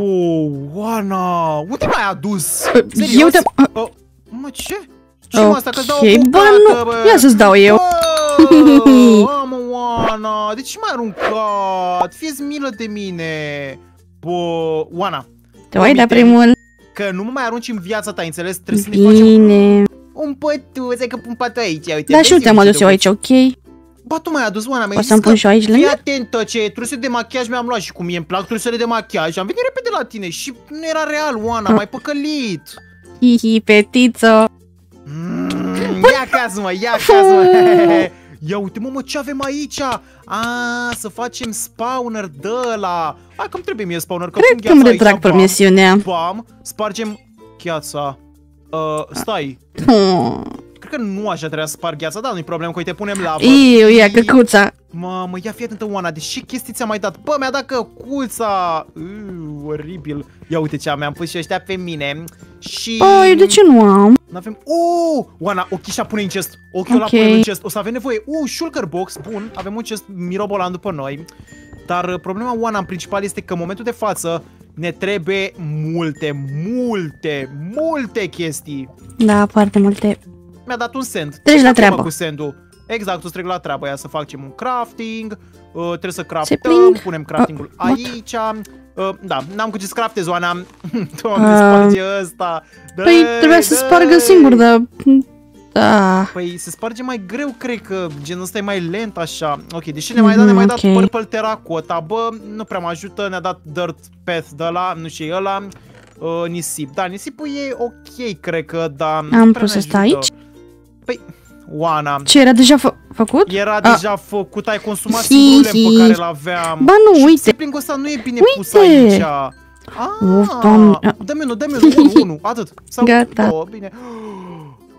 Oh, Oana, unde m-ai adus? Eu Serios? te... Oh, mă, ce? Ce mă asta, că dau o Ok, bă, bucată, nu. bă? Ia să-ți dau eu. Bă, mă, Oana, de ce m-ai aruncat? Fie-ți milă de mine. Bă, Oana, Te voi da Uite. primul. că nu mă mai arunci în viața ta, înțeles? Trebuie să ne facem Bine. un pătuț, că pun patul aici, uite. Da, și vezi uite, am ce adus de eu aici, ok? Ba, tu m-ai adus, Oana, mi-ai O zis să-mi pun că și eu aici Fii lângă? atentă ce trusele de machiaj mi-am luat și cum mie îmi plac trusele de machiaj Am venit repede la tine și nu era real, Oana, Ah. m-ai păcălit Hihi, petiță. mm, Ia acasă, mă, ia acasă, mă Ia uite, mă, mă, ce avem aici? A, să facem spawner de la Hai că-mi trebuie mie spawner, că pun Cred că îmi gheața retrag aici, bam, promisiunea. Bam, spargem gheața uh, Stai, Oh. Cred că nu așa trebuia să sparg gheața, dar nu-i problemă, că uite, punem lavă Iu, ia căcuța. Mamă, ia fi atentă, Oana, de ce chestii ți-a mai dat? Bă, mi-a dat căcuța! Uuu, oribil. Ia uite ce am, mi-am pus și ăștia pe mine. Și... Păi, de ce nu am? N-avem... Uh! Oana, ochișa pune în chest. Ochiul ăla Ok. pune în chest. O să avem nevoie. Uh, shulker box. Bun, avem un chest mirobolan după noi. Dar uh, problema, Oana, în principal este că în momentul de față ne trebuie multe, multe, multe chestii. Da, foarte multe. Mi-a dat un send. Treci Ce la facem, treabă. mă, cu sendul? Exact, o să trec la treabă aia să facem un crafting, uh, trebuie să craftăm, pling. punem craftingul Uh, what? aici. Uh, da, n-am cu ce să craftez, Oana. Doamne, Uh, sparge ăsta. Dă, Păi, trebuia să dă. spargă singur, dar... Da. Păi se sparge mai greu, cred că genul ăsta e mai lent așa. Ok, deși ne mai dat, ne mai Mhm, dat ok. purple terracotta, bă, nu prea mă ajută, ne-a dat dirt path de la, nu știu, ăla. Uh, nisip. Da, nisipul e ok, cred că, dar nu Am prea pus ne asta ajută. aici? Păi, Oana, Ce, era deja fă făcut? Era A. deja făcut, ai consumat Hi, singurul lemn hi. pe care l-aveam. Ba nu, Și uite. saplingul ăsta nu e bine pus Uite. aici. Uf, Ah, doamne. dă-mi unul, dă-mi unul, unul, unul, atât. Sau Gata. două, bine.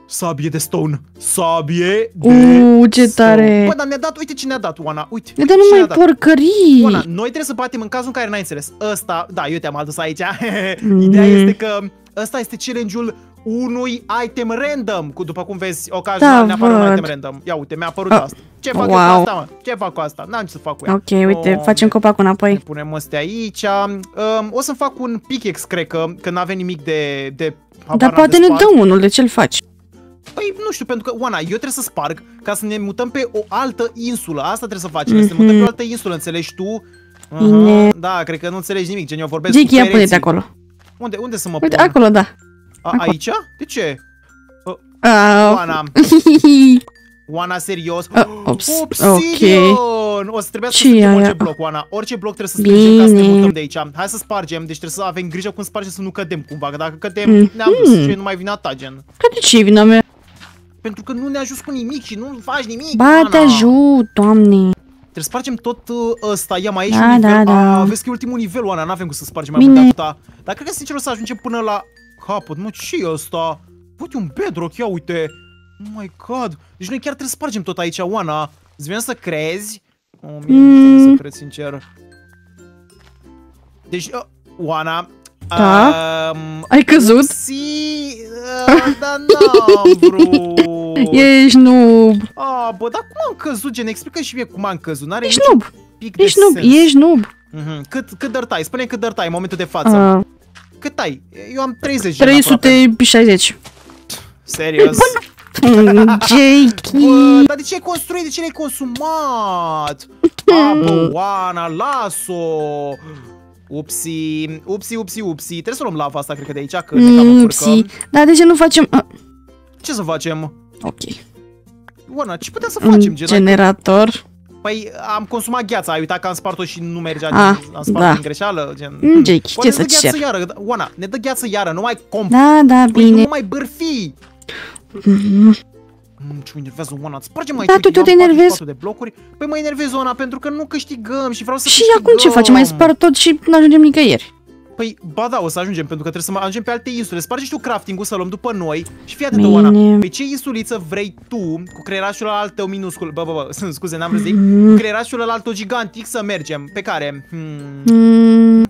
Sabie de stone. Sabie de Uuu, ce stone. tare. Bă, dar ne-a dat, uite ce ne-a dat, Oana, uite. Ne uite dă ce numai ne-a dat. porcării. Oana, noi trebuie să batem în cazul în care n-ai înțeles. Ăsta, da, eu te-am adus aici. Mhm. Ideea este că ăsta este challenge-ul unui item random. Cu, după cum vezi, ocazional Da, ne apare un văd. item random. Ia uite, mi-a apărut Ah, asta. Ce fac eu wow. cu asta, mă? Ce fac cu asta? N-am ce să fac cu ea. Ok, uite, Oh, facem copacul Ne înapoi. punem astea aici. Um, o să-mi fac un pickaxe, cred că, că n-avem nimic de... de habar Dar n-am poate de ne spart. dă unul, de ce-l faci? Păi nu știu, pentru că, Oana, eu trebuie să sparg ca să ne mutăm pe o altă insulă. Asta trebuie să facem, să ne mutăm pe o altă insulă, înțelegi tu? Aha, Mhm. Bine. Da, cred că nu înțelegi nimic, gen eu vorbesc Jake, cu ia pereții. pune-te acolo. Unde, unde să mă Uite, pun? acolo, da. A, acolo. aici? De ce? Ah, Oana, Oana, serios? Ah, ops, Obsidian! O să trebuia să Ce spargem e orice aia? bloc, Oana. Orice bloc trebuie să spargem ca să ne Bine. mutăm de aici. Hai să spargem, deci trebuie să avem grijă cum spargem să nu cădem cumva, că dacă cădem, Mhm. ne-am dus și nu mai vine ta, gen. Că de ce e vina mea? Pentru că nu ne ajuți cu nimic și nu faci nimic, Ba, Oana. te ajut, doamne. Trebuie să spargem tot uh, ăsta, ia mai aici Da, un nivel. da, da. A, vezi că e ultimul nivel, Oana, n-avem cum să spargem mai Bine. mult de atâta. Dar cred că sincer o să ajungem până la capăt. Mă, ce e ăsta? Uite un bedrock, ia uite. Oh my god. Deci noi chiar trebuie să spargem tot aici, Oana. Îți vine să crezi? Oh, mie nu Mm. mm. să cred, sincer. Deci, uh, Oana... Da? Um, Ai căzut? Upsi, uh, dar n-am vrut. Ești noob. Ah, bă, dar cum am căzut, gen? Explică și mie cum am căzut. N-are Ești niciun noob. pic de Ești noob. sens. Ești noob. Mhm. Cât, cât dăr tai? Spune cât dăr tai în momentul de față. Ah, Cât ai? Eu am 30 gen aproape. 360. Serios? Jakey. Bă, dar de ce ai construit? De ce l-ai consumat? A, bă, Oana, las-o! Upsi, upsi, upsi, upsi. Trebuie să luăm lava asta, cred că de aici, că ne cam Mm, încurcăm. psi. Dar de ce nu facem... Ah, Ce să facem? ok. Oana, ce putem să Un facem? Gen, generator. Păi am consumat gheața, ai uitat că am spart-o și nu mergea, Ah, gen, am spart da. din greșeală, gen... Mm, Jakey, Poate ce ne dă să-ți gheață cer? iară, Oana, ne dă gheață iară, nu mai comp, Da, da, Păi, bine. nu mai bârfi! Mhm. Mm, ce mă enervează Oana, sparge mai Da, tu- tu te enervezi. de blocuri. Păi mă enervez Oana pentru că nu câștigăm și vreau să Și câștigăm. acum ce facem? Mai spar tot și nu ajungem nicăieri. Păi, ba da, o să ajungem, pentru că trebuie să mai ajungem pe alte insule. Sparge și tu crafting-ul să luăm după noi și fii atentă, Bine. Oana. Pe ce insuliță vrei tu, cu creierașul ăla al tău minuscul, bă, bă, bă, scuze, n-am vrut să zic, Mm. cu creierașul ăla al tău gigantic să mergem? Pe care? Hmm, Mm.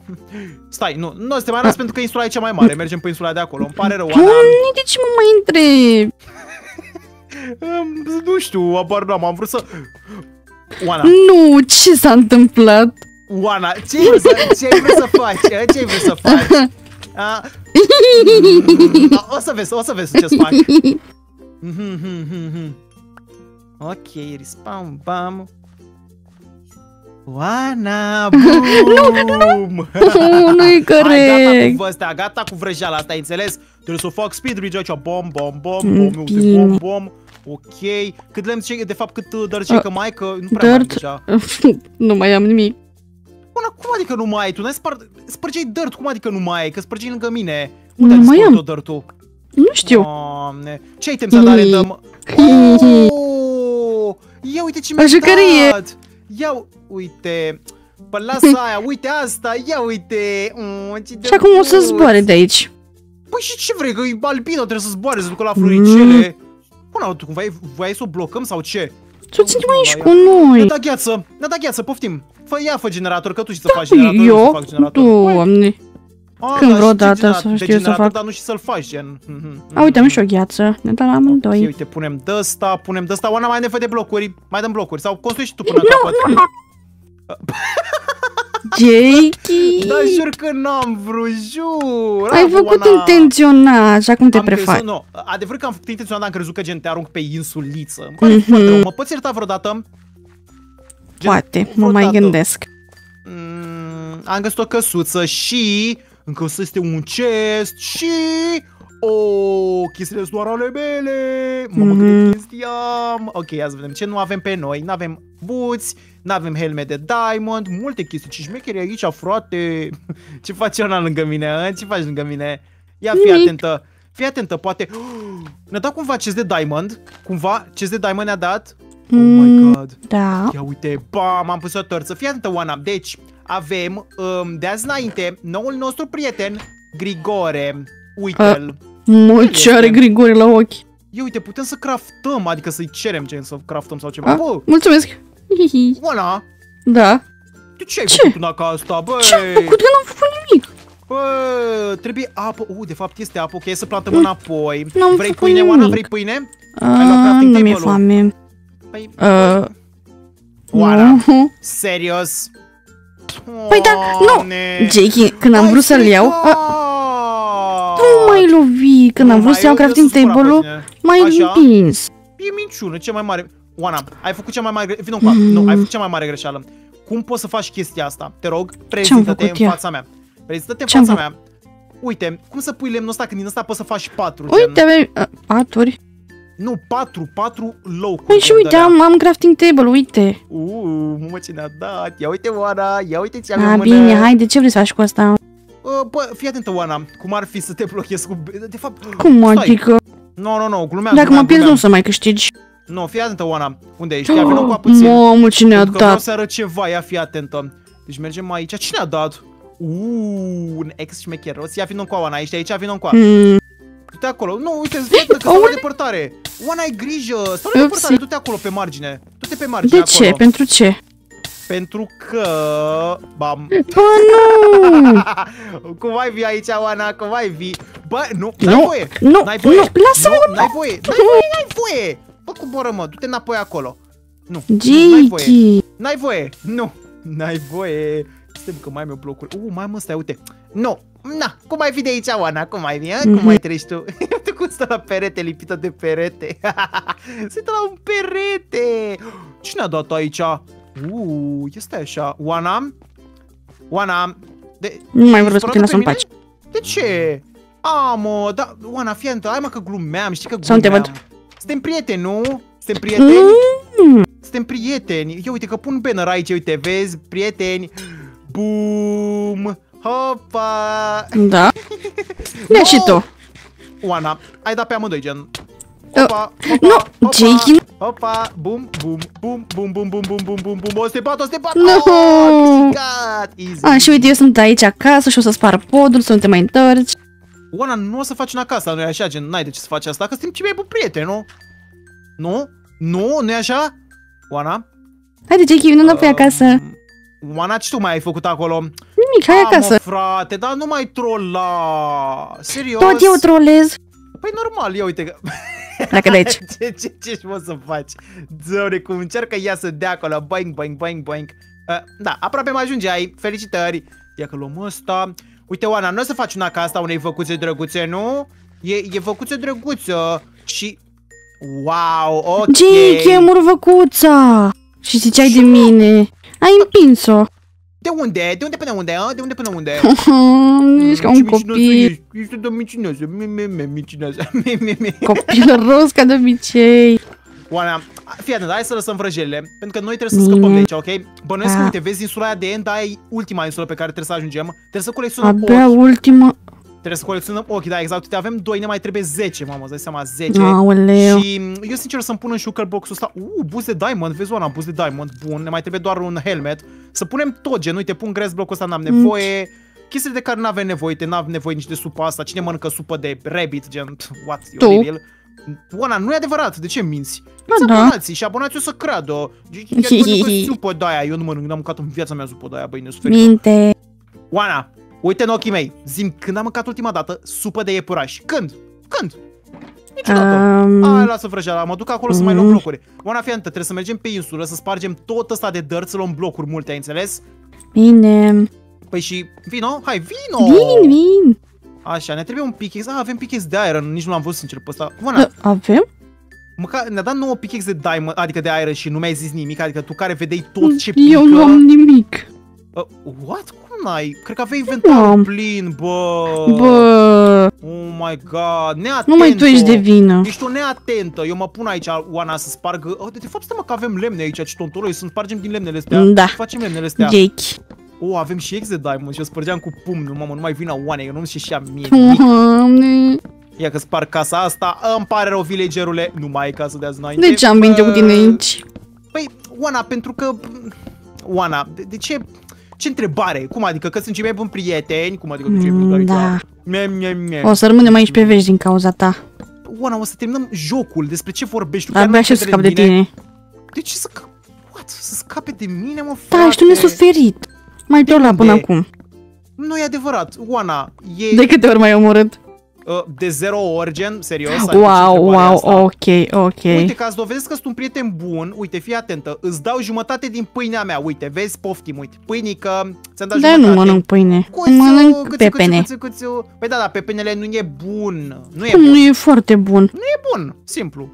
stai, nu, nu o să te mai las pentru că insula e cea mai mare, mergem pe insula de acolo, îmi pare rău, Oana. Doamne, de ce mă mai întreb? Um, nu știu, abar n-am, am vrut să... Oana, Nu, ce s-a întâmplat? Oana, ce ai vrut să, ce ai vrut să faci? a? Ce ai vrut să faci? A? A, o să vezi, o să vezi ce-ți fac. Mhm, mhm, mhm. ok, respawn, bam. Oana, boom! Oh, nu e Hai, gata corect. cu ăstea, gata cu vrăjeala asta, ai înțeles? Trebuie să o fac speed reach aici, bom, bom, bom, Mm, bom, uite, bine. bom, bom. Ok, cât lemn ce, de fapt cât uh, dărcei Uh, că mai ai, că nu prea mai am Dirt. deja. nu mai am nimic. Una, cum adică nu mai ai? Tu n-ai spart... Spărgeai dirt, cum adică nu mai ai? Că spărgeai lângă mine. Unde Nu ai mai dispărut am. tot dirt-ul? Nu știu. Doamne. Ce item ți-a dat random? Oh! Ia uite ce O mi-a jucărie. dat! Ia uite! Pă lasă aia, uite asta, ia uite! Oh, ce Și acum o să drăguț. zboare de aici. Păi și ce vrei, că e albino, trebuie să zboare, să ducă la Mm. floricele. Până tu, voiai, voiai să o blocăm sau ce? Să o ținem aici Ia. cu Ne-a noi. dat gheață, ne-a dat gheață, poftim. Fă, ia fă generator, că tu știi să faci generator, eu nu știu să Eu? fac generator. Păi, Doamne. a, când da, și vreodată ce genera- să de știu să generator, fac. Dar nu și să-l faci, gen. Mhm, A, uite, am mhm. și o gheață. Ne dă la Ok, amândoi. uite, punem dăsta, punem dăsta. Oana, mai ai nevoie de blocuri? Mai dăm blocuri sau construiești tu până capăt? Jakey! Dar jur că n-am vrut, jur! Ai Bravo, făcut Oana. intenționat și acum te Am prefaci. crezut, nu, adevăr că am făcut intenționat, dar am crezut că gen te arunc pe insuliță. Îmi pare Mhm. foarte rău. Mă poți ierta vreodată? Gen, Poate, mă mai vreodată. gândesc. Mm, am găsit o căsuță și încă să este un chest și o chestiile sunt doar ale mele. Mă Mhm. mm-hmm. chestia. Ok, ia să vedem ce nu avem pe noi. Nu avem buți, nu avem helme de diamond, multe chestii. Ce șmecheri aici, frate. Ce face una lângă mine, a? Ce faci lângă mine? Ia fii Nimic. atentă. Fii atentă, poate... Ne-a dat cumva chest de diamond? Cumva chest de diamond ne-a dat? Oh my Mm, god. Da. Ia uite, bam, am pus o torță. Fii atentă, Oana. Deci, avem um, de azi înainte noul nostru prieten, Grigore. Uite-l. Mă, El ce are este. Grigore la ochi. Ia uite, putem să craftăm, adică să-i cerem gen să craftăm sau ceva. A, Bă, mulțumesc. Hihi. Oana, Da. tu ce ai Ce? făcut una ca asta, băi? Ce am făcut? Că n-am făcut nimic. Bă, trebuie apă. Uh, de fapt este apă, ok, să plantăm înapoi. N-am Vrei făcut pâine, Oana? nimic. Vrei pâine? A, luat crafting nu mi-e table-ul? foame. Păi, Uh, Oana, nu. serios? Păi da, nu. Doamne. Jakey, când am Ai vrut să-l iau... A, stricat! nu mai lovi. Când am vrut să iau crafting table-ul, mai Așa? împins. E minciună, cea mai mare. Oana, ai făcut cea mai mare... Vino cu Nu, ai făcut cea mai mare greșeală. Cum poți să faci chestia asta? Te rog, prezintă-te făcut în eu? fața mea. Prezintă-te în Ce-am fața mea. Uite, cum să pui lemnul ăsta când din ăsta poți să faci patru, Uite, gen. avem a, paturi. Nu, patru, patru locuri. Păi și îmi uite, dădea. am, am crafting table, uite. Uuu, mă, ce ne-a dat. Ia uite, Oana, ia uite ce avem A, în bine, mână. hai, de ce vrei să faci cu asta? Uh, Bă, fii atentă, Oana. Cum ar fi să te blochezi cu... De fapt... Cum stai. adică? Nu, nu, nu, glumeam, Dacă mă glumeam, pierzi, nu o glumeam. să mai câștigi. Nu, fii atentă, Oana. Unde ești? Ia vină cu puțin. Mamă, ce ne-a Pentru că vreau dat. să arăt ceva, ia fii atentă. Deci mergem aici. Cine a dat? Uuu, un ex șmecheros. Ia vină cu Oana, ești aici, vină cu Hmm, Du-te acolo. Nu, uite, stai că stau la depărtare. Oana, ai grijă. Stau la Upsi. depărtare, du-te acolo pe margine. Du-te pe margine De ce? acolo. Pentru ce? Pentru că... Bam. Bă, nu! Cum ai vi aici, Oana? Cum ai vi? Bă, nu, n-ai Nu, voie. nu, N-ai voie. nu, lasă-mă, Nu, N-ai voie, n-ai voie, n-ai voie. Bă, coboră, mă, du-te înapoi acolo. Nu, nu, n-ai voie. Jakey! N-ai voie! Nu! N-ai voie! Stai că mai am eu blocuri. Uh, mai am ăsta, uite. Nu! Na! Cum ai fi de aici, Oana? Cum ai fi? Mm-hmm. Cum mai treci tu? Uite cum stă la perete, lipită de perete. Se la un perete! Cine a dat aici? Uh, este așa. Oana? Oana? De... Nu mai vreau ești să te las supărată în pe pace. mine? De ce? A, mă, da, Oana, fii atentă, hai mă că glumeam, știi că Sau nu te glumeam. văd. Suntem prieteni, nu? Suntem prieteni? Mm, Suntem prieteni. Ia uite că pun banner aici, uite, vezi? Prieteni. Boom! Hopa! Da. Ia și tu. Oana, ai dat pe amândoi, gen. Uh, Hopa, hopa, nu, hopa, Jakey. Hopa, bum, bum, bum, bum, bum, bum, bum, bum, bum, bum, 104, 104! Nu! Oh, câștigat! Easy. Aș, și uite, eu sunt aici acasă și o să spar podul, să nu te mai întorci. Oana, nu o să faci una acasă, nu e așa, gen, n-ai de ce să faci asta, că suntem cei mai buni prieteni, nu? Nu? Nu? Nu e așa? Oana? Haide, Jakey, vină înapoi acasă. Um, Oana, ce tu mai ai făcut acolo? Nimic, hai A, acasă. Mă, frate, dar nu mai trolla. Serios? Tot eu trolez. Păi normal, ia uite că... Dacă de aici. ce, ce, ce mă să faci? Zăure, cum încearcă ea să dea acolo, boing, boing, boing, boing. Uh, da, aproape mă ajungeai. Felicitări. Ia că luăm ăsta. Uite, Oana, nu o să faci una ca asta unei făcuțe drăguțe, nu? E, e făcuțe drăguță și... Wow, ok. Jake, e morvăcuța! Și ziceai de mine. Ai împins-o. De unde? De unde până unde? a? De unde până unde? Ești ca Ce un micinoasă copil. Ești, ești de micinoasă. Mi, mi, mi, micinoasă. Mi, mi, mi. Copil rost ca de obicei. Oana, fii atent, hai să lăsăm vrăjelile, pentru că noi trebuie să scăpăm Bine. de aici, ok? Bănuiesc că, Da. uite, vezi insula aia de end, aia e ultima insulă pe care trebuie să ajungem. Trebuie să colecționăm Abia ochi. ultima... Trebuie să colecționăm ochi, da, exact. Uite, avem doi, ne mai trebuie 10, mamă, îți dai seama, 10. Aoleu. Și m, eu sincer să-mi pun în shulker box-ul ăsta Uh, boost de diamond, vezi Oana, boost de diamond Bun, ne mai trebuie doar un helmet Să punem tot gen, uite, pun grass block-ul ăsta, n-am nevoie Chestiile de care n-avem nevoie, uite, n-avem nevoie nici de supa asta Cine mănâncă supă de rabbit, gen, what, e Tu. oribil Oana, nu e adevărat, de ce minți? Ba Minți da. abonații și abonații o să creadă Chiar mănâncă supă de aia, eu nu mănânc, n-am mâncat în viața mea supă de aia, băi, nesuferit Minte. Oana, uite în ochii mei, zim când am mâncat ultima dată supă de iepuraș Când? Când? Niciodată Um, Hai, lasă vrăjeala, mă duc acolo să mai luăm Mhm. blocuri. Oana, fii atentă, trebuie să mergem pe insulă, să spargem tot ăsta de dirt, să luăm blocuri multe, ai înțeles? Bine. Păi și vino, hai, vino! Vin, vin. Așa, ne trebuie un pickaxe. Ah, avem pickaxe de iron, nici nu l-am văzut sincer pe ăsta. Oana, Uh, Avem? măcar ne-a dat nouă pickaxe de diamond, adică de iron și nu mi-ai zis nimic, adică tu care vedeai tot ce pică. Eu nu am nimic. Uh, what? Cum n-ai? Cred că aveai inventarul am. plin, bă! Bă, Oh my god, neatentă! numai tu ești de vină. Ești o neatentă. Eu mă pun aici, Oana, să sparg... Oh, de, de fapt, stai mă că avem lemne aici, ci tontoroi, să spargem din lemnele astea. Da. Facem lemnele astea. Jake. Oh, avem și ex de diamond și o spărgeam cu pumnul, mamă, nu mai vin la Oane, eu nu și și mie. Mm. nimic. Doamne. Ia că sparg casa asta, îmi pare rău, villagerule, nu mai e casă de azi înainte. De ce am venit eu cu tine Uh, aici? Păi, Oana, pentru că... Oana, de, de ce... Ce întrebare? Cum adică? Că sunt cei mai buni prieteni? Cum adică de ce Mm, aici? da. Mie, mie, mie. O să rămânem aici pe vești din cauza ta. Oana, o să terminăm jocul. Despre ce vorbești? Tu chiar Abia n-ai și încredere scap de în mine? tine. De ce să... ca- What? Să scape de mine, mă, frate? Da, și tu ne suferit. Mai De tot la până unde? acum. Nu e adevărat. Oana, e De câte ori m-ai omorât? Uh, de zero ori, gen, serios. adică ce Wow, întrebare e wow, asta? ok, ok. Uite, ca să dovedesc că sunt un prieten bun, uite, fii atentă, îți dau jumătate din pâinea mea, uite, vezi, poftim, uite, pâinică, ți-am dat Dar jumătate. nu mănânc pâine. Cuțu, Mănânc cuțu, pepene. Cuțu, cuțu, cuțu. Păi da, da, pepenele nu e bun, nu e Cum bun, nu e foarte bun? e bun, simplu.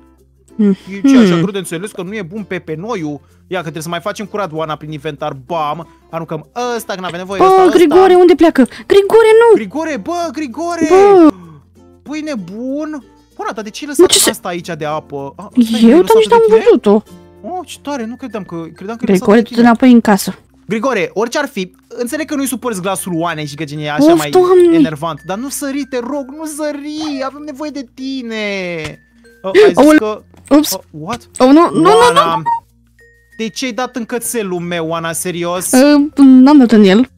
Mm. E ce așa, Hmm. greu de înțeles că nu e bun pepenoiul. Ia că trebuie să mai facem curat Oana prin inventar, bam, aruncăm ăsta, că n-avem nevoie ăsta, Bă, ăsta. Grigore, unde pleacă? Grigore, nu! Grigore, bă, Grigore! Bă, Pâine bun? Bună, dar de ce ai Mă, lăsat ce se- asta aici de apă? A, stai, ai eu lăsat dar nici de n-am tine? văzut-o. Oh, ce tare, nu credeam că, credeam că ai lăsat Grigore, de tu tine. înapoi în casă. Grigore, orice ar fi, înțeleg că nu-i suporți glasul Oanei și că gen e așa Of, mai Doamne! enervant, dar nu sări, te rog, nu sări, avem nevoie de tine. Oh, ai zis Aole- că... Ups, Oh, what? oh, nu, nu, nu, Oana, De ce ai dat în cățelul meu, Oana, serios? Uh, N-am dat în el.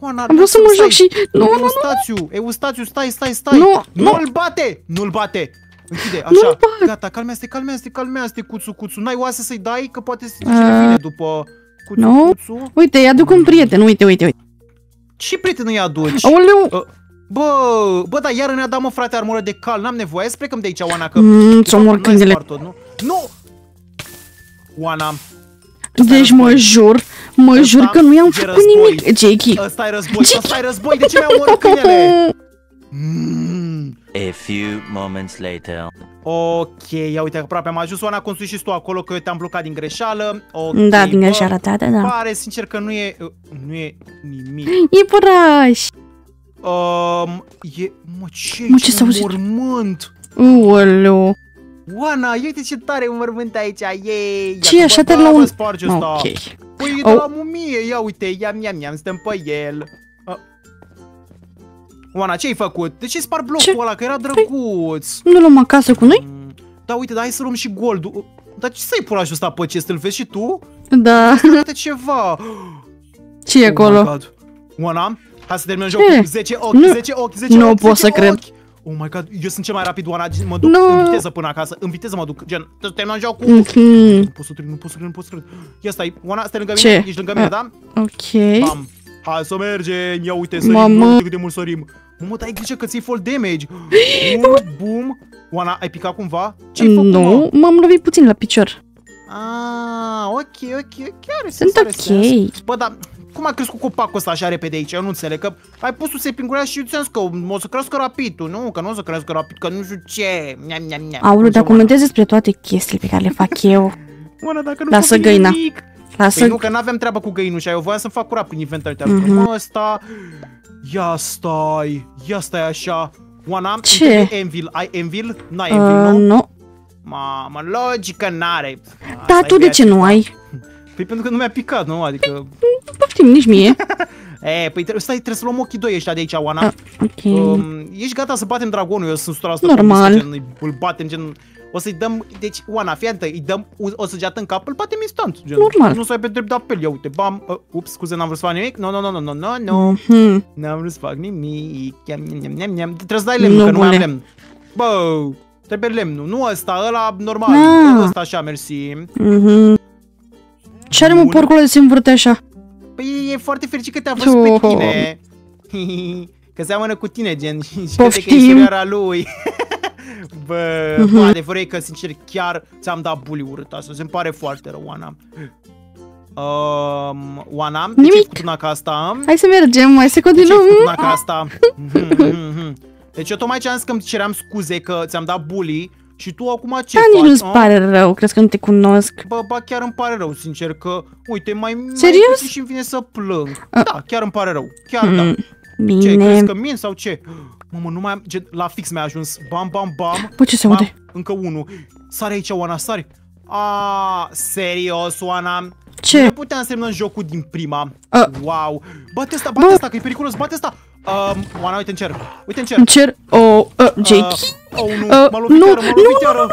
Oana, Am vrut să mă stai. joc și... Nu, nu, nu. Eustațiu, Eustațiu, stai, stai, stai. Nu, nu. Nu-l bate, nu-l bate. Închide, așa. Nu-l bat. Gata, calmează-te, calmează-te, calmează-te, cuțu, cuțu. N-ai oase să-i dai, că poate să Uh, uh, vine după cuțu, nu. cuțu. Uite, îi aduc un prieten, uite, uite, uite. Ce prieten îi aduci? Aoleu! Bă, bă, dar iar ne-a dat, mă, frate, armură de cal. N-am nevoie. Hai să plecăm de aici, Oana, că... Mm, de ți fapt, omor n-ai câinele. spart tot, nu? Nu! Oana, Deci mă jur, mă Ăsta jur că nu i-am e făcut război. nimic. Jakey. ăsta e război, ăsta e război. De ce mi-a omorât câinele? Mm. A few moments later. Ok, ia uite, aproape am ajuns. Oana, construi și tu acolo, că eu te-am blocat din greșeală. Ok, Da, din bă, greșeala ta, da, da. Pare sincer că nu e... uh, Nu e nimic. E păraș. Um, e... Mă, ce Mă, e ce s-a auzit? mormânt? Uoleu. Oana, ia uite ce tare e un mormânt aici, ei! Ia Ce că e așa bă, de la da, un- bă, Sparge ăsta. Ok. Păi e de Au. la mumie, ia uite, iam, iam, iam, stăm pe el. Uh. Oana, ce ai făcut? De ce spar blocul Ce? ăla? Că era drăguț. Nu luăm acasă cu noi? Mm, Da, uite, dar hai să luăm și goldul. Dar ce să-i pula ăsta pe chest? Îl vezi și tu? Da. Uite ceva. ce e Oh my acolo? God. Oana, hai să terminăm jocul. Ce? 10 ochi, Nu. 10 ochi, 10 Nu ochi, pot 10 să cred. ochi. Oh my god, eu sunt cel mai rapid, Oana, mă duc Nu. în viteză până acasă, în viteză mă duc, gen, să terminăm jocul. Mhm. Nu pot să cred, nu pot să cred, nu pot să cred. Ia stai, Oana, stai lângă Ce? mine, ești lângă mine, A. da? Ok. Bam. Hai să mergem, ia uite, sărim, Mamă. Mamă. uite cât de mult sărim. Mamă, dai grijă că ți-i fall damage. Bum, bum. Oana, ai picat cumva? Ce ai făcut, mă? Nu, m-am lovit puțin la picior. Ah, ok, ok, chiar are Sunt sens, are ok. sens. Bă, dar cum a crescut copacul ăsta așa repede aici? Eu nu înțeleg, că ai pus să se pingurea și eu ți-am zis că o să crească rapid, tu, nu? Că nu o să crească rapid, că nu știu ce. Niam, niam, niam. Aulu, Cum dar se comentez despre toate chestiile pe care le fac eu. Oana? Oana, dacă nu Lasă fac găina. nimic. Lasă... Păi nu, că n-aveam treabă cu găinușa, eu voiam să fac curat prin inventar. Uite, Mhm. mm-hmm. ăsta, ia stai, ia stai așa. Oana, Ce? îmi trebuie Envil, ai Envil? N-ai Envil, Uh, nu? nu. Mamă, logică n-are. Da, Asta tu e de ce viața. nu ai? Păi pentru că nu mi-a picat, nu? Adică... Poftim, nici mie. E, păi trebuie, stai, trebuie să luăm ochii doi ăștia de aici, Oana. Ah, ok. Um, ești gata să batem dragonul? Eu sunt 100% Normal. convins că gen, îl batem, gen... O să-i dăm, deci, Oana, fii atentă, îi dăm o, o săgeată în cap, îl batem instant. Gen, Normal. Nu să ai pe drept de apel, ia uite, bam, uh, ups, scuze, n-am vrut să fac nimic, nu, nu, nu, nu, nu, nu, nu, Mhm. n-am vrut să fac nimic, Iam, iam, iam, iam, iam. trebuie să dai lemnul, Nu, că nu mai am bune. lemn. Bă, trebuie lemnul, nu ăsta, ăla normal, Ah. ăsta așa, mersi. Mhm. Ce are mă Bun. porcul ăla de se învârte așa? Păi e foarte fericit că te-a văzut pe Oh. tine. că seamănă cu tine, gen, și crede că e Poftim. surioara lui. Bă, Mhm. bă, adevărul e că, sincer, chiar ți-am dat bully urât asta. Se-mi pare foarte rău, Oana. Um, Oana, de ce ai Nimic. făcut una ca asta? Hai să mergem, mai să De ce ai continuăm. făcut una ca asta? Mhm, mhm, mhm. Deci eu tocmai ce am zis că îmi ceream scuze că ți-am dat bully și tu acum ce Da, faci? nici nu-ți a? pare rău, crezi că nu te cunosc. Bă, ba, chiar îmi pare rău, sincer, că, uite, mai, mai Serios? puțin și îmi vine să plâng. A. Da, chiar îmi pare rău, chiar da. Mm, Ce, Bine. crezi că min sau ce? Mamă, nu mai am, gen, la fix mi-a ajuns, bam, bam, bam, Bă, ce se bam, aude? încă unul. Sare aici, Oana, sari. A, serios, Oana? Nu Ce? puteam să terminăm jocul din prima. A. Wow. Bate asta, bate Bă. asta, că e periculos, bate asta. Um, Oana, uite în cer, uite în cer. Îmi cer o... Uh, Jake. Uh, oh, nu, Uh, m-a lovit nu, iară, m-a nu, lovit iară.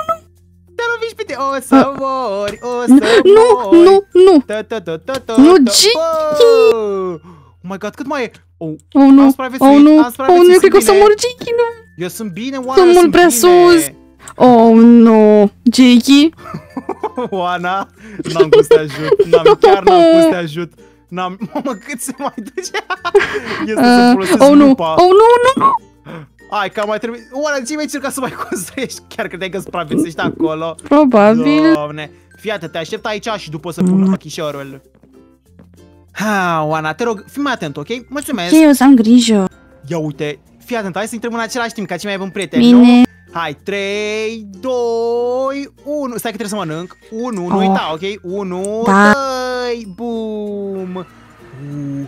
Te-a lovit și pe tine. O să Uh. mori, o să Nu, mori. nu, nu. Ta, ta, ta, ta, ta, Nu, ta. Gigi! Bă! Oh my god, cât mai e? Oh, Oh, nu. Am supraviețuit, Oh, nu. am Oh, supraviețuit, nu, eu sunt cred că o să bine. mor, Jake, nu. eu sunt bine, Oana, Sunt mult sunt prea bine. sus. Oh, nu. Jake. Oana, n-am cum să te ajut, n-am, chiar n-am cum să te ajut. N-am, mamă, cât se mai duce? Este să Uh, folosesc oh, nu. lupa. Oh, nu, nu, nu. Hai, că mai trebuie... Oana, ce mi-ai încercat să mai construiești? Chiar credeai că supraviețuiești acolo? Probabil. Doamne. Fii atent, te aștept aici și după să pun achișorul. Ha, Oana, te rog, fii mai atent, ok? Mulțumesc. Ok, eu să am grijă. Ia uite, fii atent, hai să intrăm în același timp ca cei mai buni prieteni, nu? Bine. Hai, 3, 2, 1. Stai că trebuie să mănânc. 1, nu Oh. uita, ok? 1, Da. 2, bum. Uh.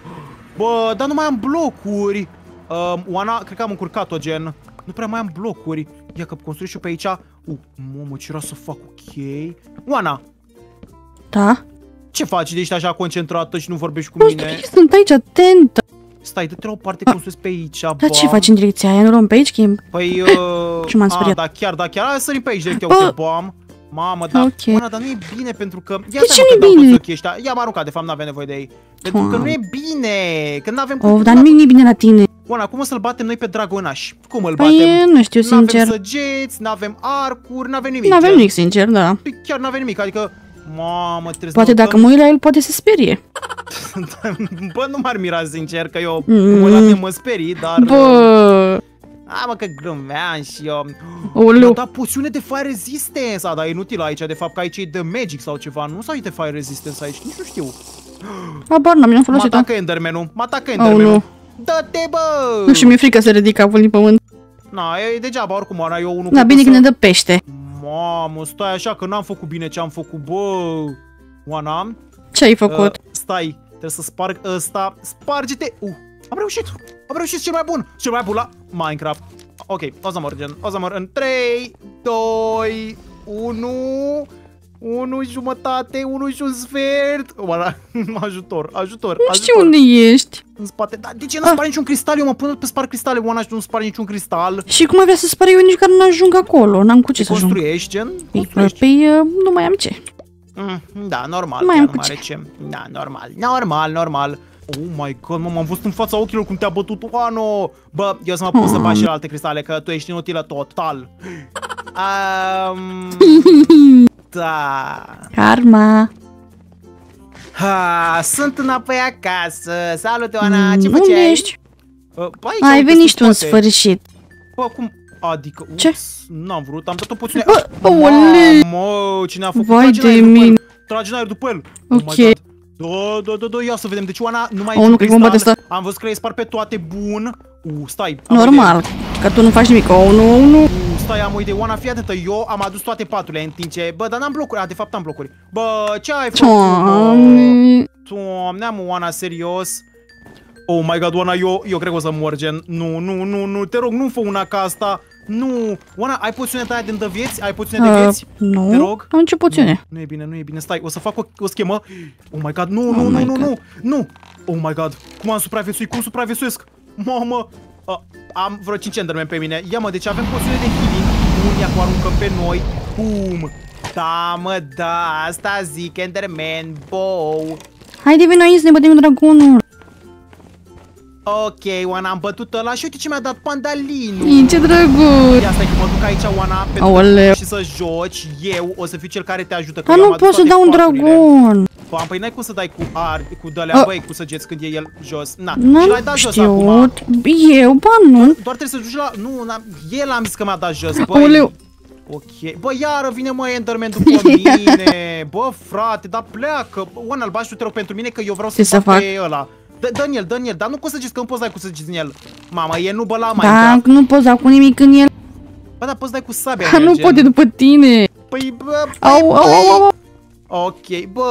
Bă, dar nu mai am blocuri. Um, Oana, cred că am încurcat-o, gen. Nu prea mai am blocuri. Ia că construi și eu pe aici. Uh, mamă, ce era să fac, ok. Oana, Da? ce faci de ești așa concentrată și nu vorbești cu Nu știu, mine? sunt aici atentă. Stai, dă-te la o parte, construiesc pe aici, Dar ce bam. faci în direcția aia? Nu luăm pe aici? Că e... Păi, uh... Ce m-am a, speriat. da, chiar, da, chiar. Hai să sărim pe aici direct, ia Bă. uite, bam. Mamă, da, Ok. Oana, dar nu e bine pentru că... Ia De stai, ce mă, nu-i că dau bine? toți ochii ăștia. Ia, m-a aruncat, de fapt, n-avea nevoie de ei. Pentru că nu Doamne. e bine, că n-avem... Oh, dar nimic nu e bine la tine. Oana, cum o să-l batem noi pe dragonaș? Cum îl Păi, batem? nu știu, N-avem sincer. săgeți, n-avem arcuri, n-avem nimic. Nu avem gen. nimic, sincer, da. Păi Chiar n-avem nimic, adică... Mamă, trebuie Poate să ne dacă mă uit la el, poate se sperie. Uităm. Bă, nu m-ar mira, sincer, că eu Mm. mm. mă, mă sperii, dar... Bă, A, mă, că glumeam și eu... Oleu. Mi-au dat poțiune de fire resistance. A, dar e inutil aici, de fapt, că aici e de magic sau ceva. Nu sau e de fire resistance aici? Nici nu știu. Habar n-am, n-am Mă folosit-o. atacă Enderman-ul. Mă atacă Oh, Enderman-ul. nu. Dă-te, bă! Nu știu, mi-e frică să ridic capul din pământ. Na, e degeaba, oricum, Ana, eu unul Da, cred bine că că să- ne dă pește. Mamă, stai așa că n-am făcut bine ce am făcut, bă. Oana, Ce ai făcut? uh, stai, trebuie să sparg ăsta. Sparge-te! Uh, am reușit! Am reușit cel mai bun! Cel mai bun la Minecraft. Ok, o să mor, gen. O să mor în 3, 2, 1... 1 jumătate, 1 și un sfert. Oana, ajutor, ajutor, Nu știu ajutor. unde ești. În spate. Dar de ce nu Ah. spar niciun cristal? Eu mă pun pe spar cristale, Oana, și nu spar niciun cristal. Și cum ai vrea să spare eu nici care nu ajung acolo. N-am cu ce Ce să ajung. construiești, gen? Păi, Construiești. păi, uh, nu mai am ce. Mm, da, normal, Mai chiar am nu cu are ce. ce. Da, normal, normal, normal. Oh my god, mă, am văzut în fața ochilor cum te-a bătut Oano. Bă, eu să mă pun să fac și la alte cristale, că tu ești inutilă total. Um, da. Karma. Ha, sunt înapoi acasă. Salut, Oana, ce Mm, făceai? Unde ești? Uh, bă, aici, Ai uite, venit sunt și tu în spate. sfârșit. Bă, cum, Adică, Ce? ups, n-am vrut, am dat o poțiune. Bă, aoleu. Mamă, cine a făcut? Vai Trage în de aer după mine. el. Trage în aer după el. Oh Ok. my God. Da, da, da, da, ia să vedem. Deci Oana nu mai Oh, e nu, un cred că mă bate cristal. asta. Am văzut că le spar pe toate bun. Uh, stai. am Normal, că tu nu faci nimic. Oh, nu, nu. o idee. Uh, stai, am o idee. Oana, fii atentă. Eu am adus toate paturile în timp ce... Bă, dar n-am blocuri. A, de fapt am blocuri. Bă, ce ai făcut? bă? Doamne. Doamne, am Oana, serios? Oh my god, Oana, eu, eu cred că o să mor, gen. Nu, nu, nu, nu, te rog, nu fă una ca asta. Nu. Oana, ai poțiunea ta aia de îndăvieți? Ai poțiunea de Uh, vieți? nu, Te rog? am ce poțiune. Nu e bine, nu e bine. Stai, o să fac o, o schemă. Oh my god, nu, Oh nu, nu, my nu, God. nu, nu. Oh my god, cum am supraviețuit, cum supraviețuiesc? Mamă, uh, am vreo 5 enderman pe mine. Ia mă, deci avem poțiune de healing. Bun, ia cu aruncăm pe noi. Bum. Da, mă, da, asta zic, enderman, bow. Haide, vino aici să ne bătem cu dragonul. Ok, Oana, am bătut ăla și uite ce mi-a dat pandalinul. Ii, ce drăguț. Ia stai că mă duc aici, Oana, pentru Aoleu. că și să joci. Eu o să fiu cel care te ajută. că Dar eu am nu adus pot să toate dau un paturile. dragon. Bă, păi n-ai cum să dai cu ar, cu dălea, Ah. băi, cu săgeți când e el jos. Na, și N-am l-ai dat jos acum. știut. Eu, ba nu. Doar trebuie să duci la... Nu, n-am- el am zis că mi-a dat jos, băi. Aoleu. Ok. Bă, iară vine mă Enderman după mine. Bă, frate, dar pleacă. Bă, un albaștru te rog pentru mine că eu vreau Ce să să fac fac? pe ăla. Dă- Dă-n el, dă-n el, dar nu cu săgeți, că nu poți dai cu săgeți în el. Mamă, e nu bă la Da, Minecraft. nu poți da cu nimic în el. Bă, dar poți dai cu sabia Ha, în el, nu gen. poate după tine. Păi, bă, păi, Au, au, au, au. Ok, bă,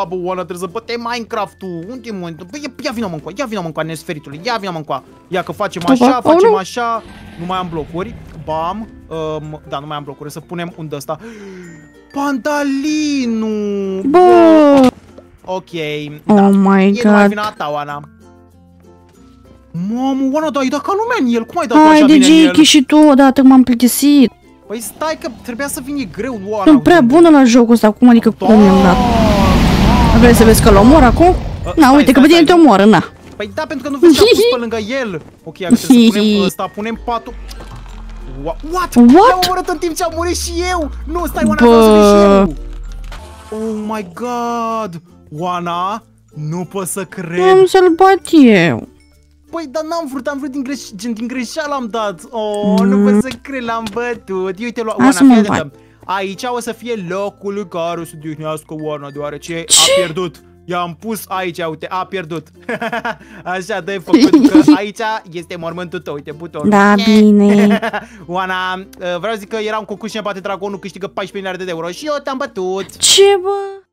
abu, Oana, trebuie să bătem Minecraft-ul. Unde mă? Bă, ia, ia vină mă încoa, ia vină mă încoa, nesferitule, ia vină mă încoa. Ia că facem Stopa. așa, Oh, facem nu. așa. Nu mai am blocuri. Bam. Um, da, nu mai am blocuri. Să punem un de ăsta. Pandalinul! Bă. Ok. Oh my E numai god. vina ta, Oana. Mamă, Oana, dar ai dat ca lumea în el. Cum ai dat tu așa Haide, bine în el? Jakey și tu odată m-am plictisit. Păi stai că trebuia să vin e greu, Oana. Sunt prea bună la jocul ăsta, acum adică cum mi-am dat. Vrei să vezi că-l omor acum? Uh, Na, stai, uite că stai, pe tine stai. te omoră, na. Păi da, pentru că nu vezi că am pus pe lângă el. Ok, acum trebuie să punem ăsta, punem patul. Wha- What? What? I-am omorât în timp ce am murit și eu! Nu, stai, Oana, vreau să vin și Bă. eu! Oh my god! Oana, nu pot să cred. Am să-l bat eu. Păi, dar n-am vrut, am vrut din, greș gen, din greșeală am dat. Oh, nu pot să cred, l-am bătut. Uite, lua, Oana, Lasă fii mă în atentă. Aici o să fie locul în care o să dihnească Oana, deoarece Ce? a pierdut. I-am pus aici, uite, a pierdut. Așa, dă făcut că aici este mormântul tău, uite, butonul. Da, bine. Oana, uh, vreau să zic că era un concurs și ne bate dragonul, câștigă 14 miliarde de euro și eu te-am bătut. Ce, bă?